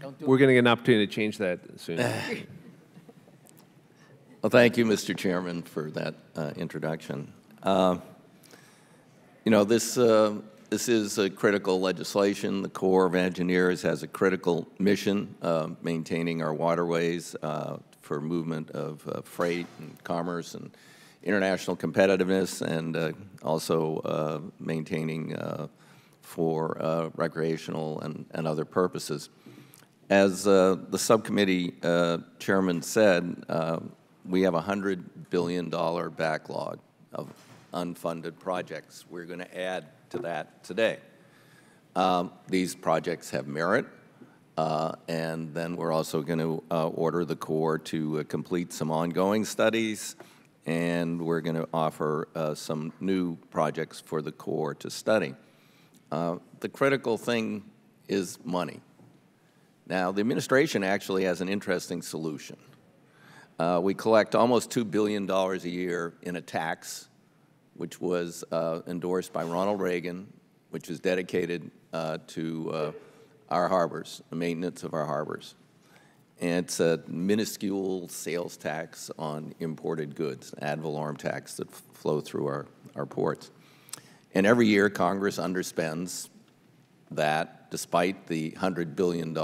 Don't do We're going to get an opportunity to change that soon. Well, thank you, Mr. Chairman, for that uh, introduction. Uh, You know, this, uh, this is a critical legislation. The Corps of Engineers has a critical mission, uh, maintaining our waterways uh, for movement of uh, freight and commerce and international competitiveness, and uh, also uh, maintaining uh, for uh, recreational and, and other purposes. As uh, the subcommittee uh, chairman said, uh, we have a $100 billion backlog of unfunded projects. We're going to add to that today. Um, These projects have merit, uh, and then we're also going to uh, order the Corps to uh, complete some ongoing studies, and we're going to offer some new projects for the Corps to study. The critical thing is money. Now, the administration actually has an interesting solution. Uh, we collect almost $2 billion a year in a tax, which was uh, endorsed by Ronald Reagan, which is dedicated uh, to uh, our harbors, the maintenance of our harbors. And it's a minuscule sales tax on imported goods, ad valorem tax that flow through our, our ports. And every year, Congress underspends that despite the $100 billion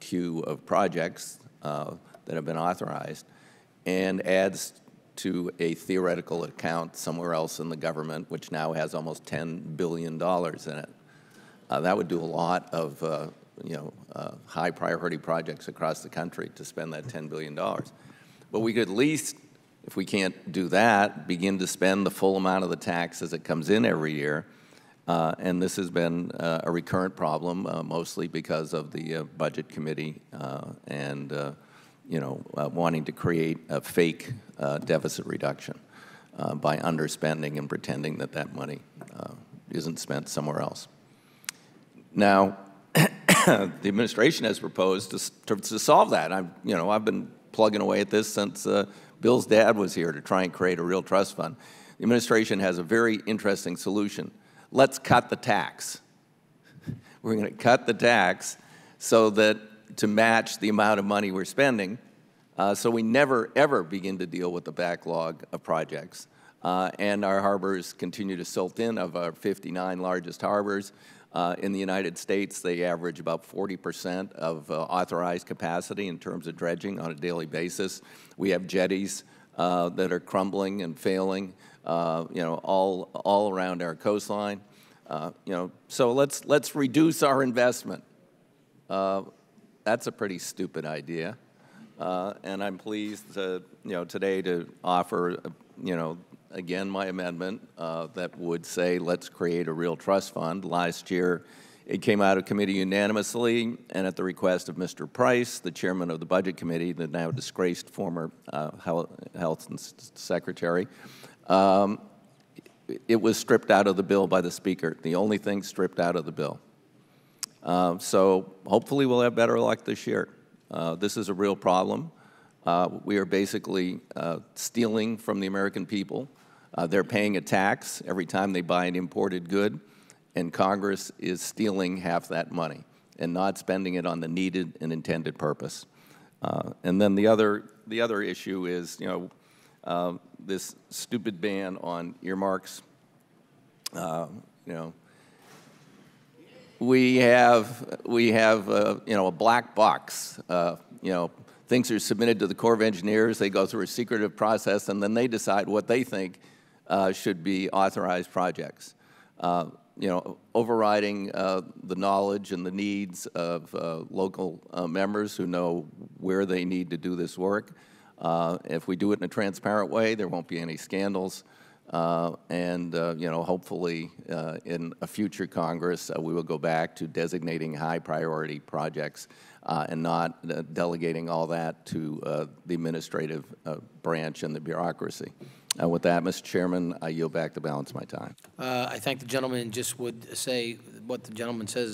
queue of projects uh, that have been authorized, and adds to a theoretical account somewhere else in the government, which now has almost $10 billion in it. Uh, That would do a lot of, uh, you know, uh, high-priority projects across the country to spend that $10 billion. But we could at least, if we can't do that, begin to spend the full amount of the tax as it comes in every year. Uh, And this has been uh, a recurrent problem, uh, mostly because of the uh, Budget Committee uh, and, uh, you know, wanting to create a fake deficit reduction by underspending and pretending that that money isn't spent somewhere else. Now, the administration has proposed to, to, to solve that. I've, you know, I've been plugging away at this since Bill's dad was here to try and create a real trust fund. The administration has a very interesting solution. Let's cut the tax. We're going to cut the tax so that to match the amount of money we're spending, uh, so we never ever begin to deal with the backlog of projects. Uh, and our harbors continue to silt in. Of our 59 largest harbors uh, in the United States, they average about 40% of uh, authorized capacity in terms of dredging on a daily basis. We have jetties uh, that are crumbling and failing, uh, you know, all all around our coastline. Uh, you know, so let's let's reduce our investment. Uh, that's a pretty stupid idea. Uh, And I'm pleased, to, you know, today to offer, you know, again, my amendment uh, that would say, let's create a real trust fund. Last year, it came out of committee unanimously, and at the request of Mr. Price, the chairman of the Budget Committee, the now disgraced former uh, Health Secretary, um, it was stripped out of the bill by the Speaker, the only thing stripped out of the bill. Uh, So hopefully, we'll have better luck this year. Uh, This is a real problem. Uh, We are basically uh, stealing from the American people. Uh, They're paying a tax every time they buy an imported good, and Congress is stealing half that money and not spending it on the needed and intended purpose. Uh, And then the other, the other issue is, you know, uh, this stupid ban on earmarks. Uh, You know, we have, we have, uh, you know, a black box. Uh, You know, things are submitted to the Corps of Engineers, they go through a secretive process, and then they decide what they think uh, should be authorized projects. You know, overriding uh, the knowledge and the needs of uh, local uh, members who know where they need to do this work. Uh, If we do it in a transparent way, there won't be any scandals. Uh, And, uh, you know, hopefully, uh, in a future Congress, uh, we will go back to designating high-priority projects uh, and not delegating all that to the administrative branch and the bureaucracy. With that, Mr. Chairman, I yield back the balance of my time. I thank the gentleman just would say what the gentleman says